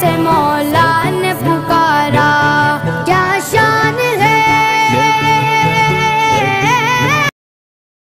se mor